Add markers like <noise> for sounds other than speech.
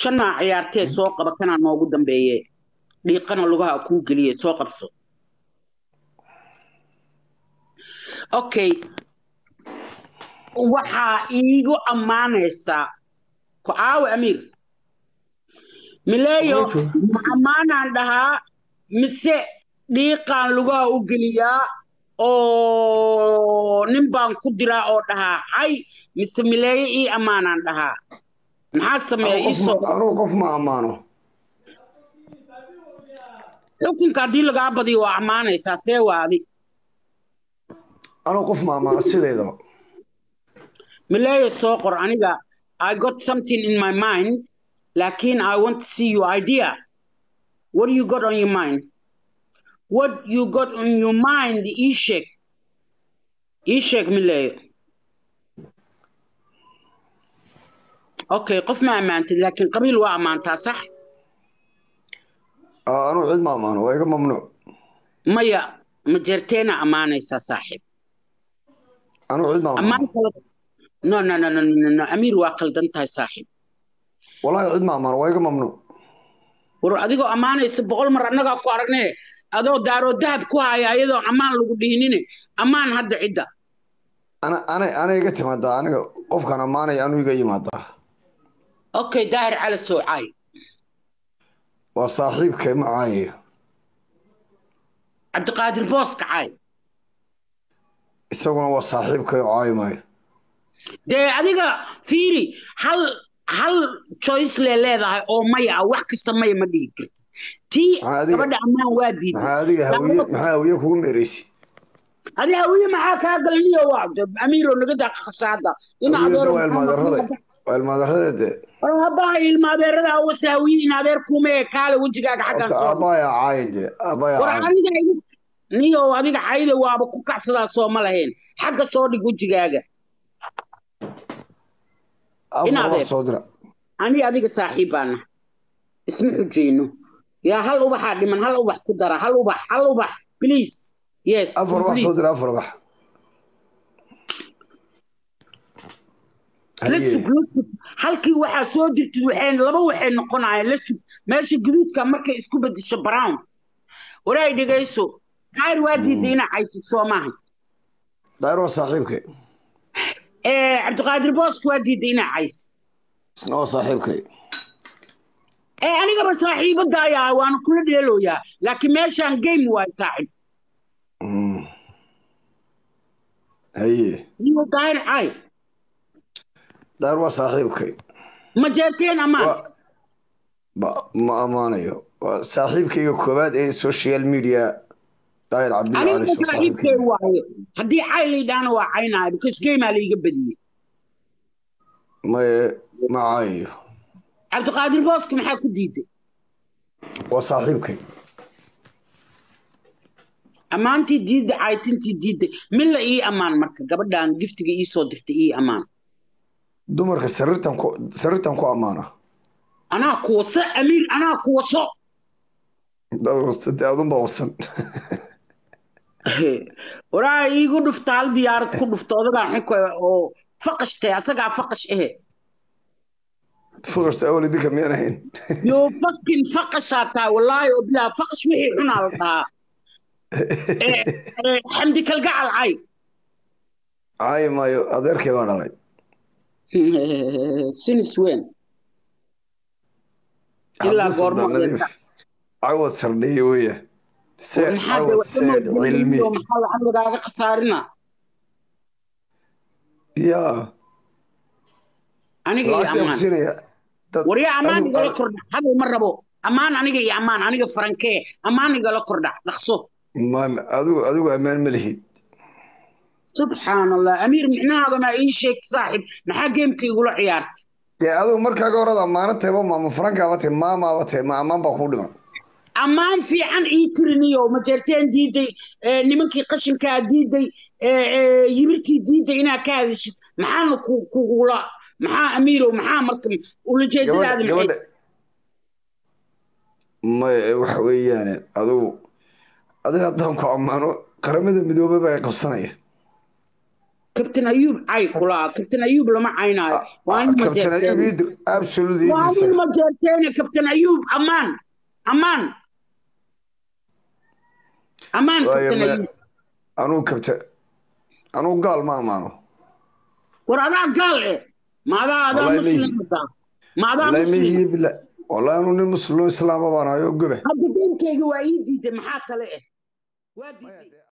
shanaa ciyaartee soo qaba kanaa noogu dambeeye dhiiqana lugaha kuu geliye soo qabso. Okay. Waxaa iigu ammaanaysaa ku caawi amiir. Mileeyo ma ammaanaan dhahaa mise dhiiqaan lugaha u geliyaa oo nin baan ku diraa oo dhahaa cay mise mileeyo ii ammaanaan dhahaa maxaa sameeya iisoo anugu qof ma ammaano. Xukunka haddii lagaa badiyo waa ammaanaysaa see waadi. Anugu qof ma ammaano sideedaba. Mileeyo soo qor aniga i got something in my mind laakiin i want to see your idea. What you got on your mind? What you got on your mind ii sheeg ii sheeg mileeyo okay qof ma ammaantid laakiin qabiil waa ammaantaa sax? Anugu cid ma ammaano waa iga mamnuuc. Maya ma jeerteena ammaanaysaa saaxiib. Anugu cid no no no no no no amiir waa qaldan tahay saaxiib. Wallahi cid ma ammaano waa iga mamnuuc. War adigoo ammaanaysa boqol mar annagaa ku aragnee adoo daaroo dahab ku haya ayadoo ammaan lagu dhihinine ammaan hadda cidda. Ana ana ana iga timaadaa aniga qofkaan ammaanaya anuu iga yimaadaa daahir cali sowcaay waa saaxiibkay ma caayayo cabdiqaadir boos kacay isaguna waa saaxiibkay oo caayi maayo dee adiga fiiri hal hal choice lee leedahay oo maya ah wax kasta maya ma dhihi kartid tii gabadha ammaan waa adiga hawiye kugu meereysi? Adi hawiye maxaa kaa galniyo waa amiiro naga daqa khasaada in hawiyada adeero waa ilmaadarada waa ilmaadarada dee abaha ilma adeerada awase hawiye in adeer kuuma ee kaale wejigaaga niyo adiga cayda waaba ku kacsadaa soo ma lahayn xagga soo dhig wejigaaga ani adiga saaxiib baana isma xujeyno yaa hal ubaxaa dhiman hal ubax ku dara hal ubax hal ubax please. Yes afar please. soo dira afar bax la haye sug la sug halkii waxaa soo dirtid waxay laba waxay noqonayaan la sug meesha guduudka markay isku bedesho brown. Waraay dhegayso gaari waa diiday inaa caysid soo maaha daayir waa saaxiibkay. Eh, cabdiqaadir booska waa diiday inaa caysid. Isna waa saaxiibkay. Ee anigaba saaxiibadaayaa waana kula dheelooyaa laakiin meeshaan game waay saaxiib. Mm. haye. Niyo daahir cay daayir waa saaxiibkay ma jeerteen ba- ma ammaanayo waa saaxiibkayga koowaad ee social media daayir cabdi saaxiibkay waaye. Haddii cay laydhaana waa caynaya because gameaa laiga badiyey maye ma caayayo cabdiqaadir booska maxaa ku diiday? Waa saaxiibkay. Ammaantii diidda caytintii diidday. Milla ii ammaan marka gabadhan giftiga ii soo dirtay ii ammaan dumarka sariirtan ku ammaana anaa kuwaso amiir anaa kuwaso adunbaa wasan. <laughs> Waraa iigu dhufta hal diyaarad ku dhufta odagaa xunka oo faqashtay asagaa faqash ehe. Fuqashta awal idinka miyaan ahayn? <laughs> Yo fakin faqashaa tahay wallaahi oo bilaa faqash wixii xunaa la <laughs> dhahaa Eh, eh, xamdi kalgacal cay caayi maayo adeerkay baa dhalay sinis weyn ilaa Cabdi goorma Sultaan Nadiif. cawad sardhiye weya cawad seed cilmi khasaarina ya. Aniga iyo ammaan waryaa ammaan igala kordhac hadow ma rabo ammaan aniga iyo ammaan aniga farankee ammaan igala kordhac dhaqso. Adigu ammaan ma lihid subxaan allah amiir micnahaadana ii sheeg saaxib. Maxaa geemka igula ciyaartay dee adigu markaaga horada ammaano tayba maama farankaaba tay maamaaba tay ma ammaan baa kuu dhiman. Ammaan fiican ii tiriniyo majeerteen diiday nimankii qashinkaa diiday yibirkii diiday inaa ka hadishid maxaana ku- kugula maxaa amiirow maxaa marka ulajeedadaada maxay may waxa weeyaane adigu adiga haddaan ku ammaano qaramada midoobay baa qabsanaya kabtain ayuub cay kulaa kabtain ayuub lama caynaayo. Waa nin kabtain ayuub majeerteene iidir absolutely waa iidir nin isaga majeerteene kabtain ayuub ammaan ammaan ammaan anuu kabta anuu gaal ma amaano. War adaa gaal eh. Ma adaa adaa wallahi ma muslim yihi wadaa ma adaa wallahi ma muslim yihi bila wallahi anuu nin muslim islaama baan ayo gobe hadda diinkayga waa ii diiday maxaa tale eh? Waa diiday